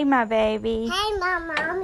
Hey, my baby. Hey, my.